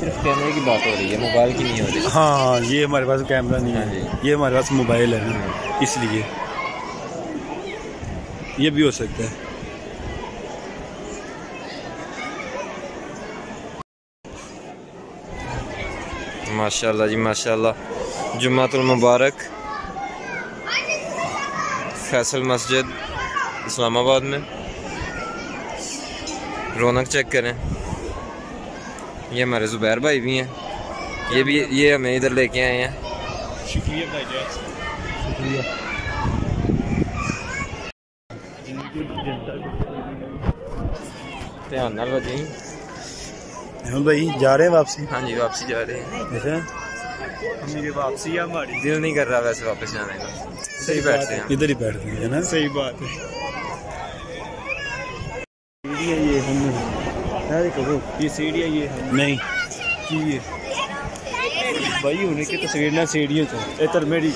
صرف کیمرے کی بات ہو رہی ہے موبائل کی نہیں ہو رہی۔ ہاں یہ ہمارے پاس کیمرہ نہیں ہاں جی۔ ہے یہ ہمارے پاس موبائل ہے۔ اس لیے۔ یہ بھی ہو سکتا ہے۔ ماشاء اللہ جی ماشاء اللہ جمعۃ المبارک فیصل مسجد اسلام آباد میں۔ رونق چیک کریں۔ یہ ہمارے زبیر بھائی بھی ہیں۔ یہ بھی یہ ہمیں ادھر لے کے آئے ہیں۔ شکریہ بھائی شکریہ۔ دھیان نال احمد بھائی جا رہے ہیں واپسی؟ ہاں جی واپسی جا رہے ہیں۔ میری واپسی ہے ہماری۔ دل نہیں کر رہا ویسے واپس جانے کا۔ صحیح بیٹھتے ہیں۔ ادھر ہی بیٹھتے ہیں نا؟ صحیح بات ہے سیڑھی ہے یہ ہم یہ سیڑھی ہے یہ ہم نہیں۔ کی ہے بھائی ہونے کی تصویر نہ سیڑھی ہے تو اتر میری۔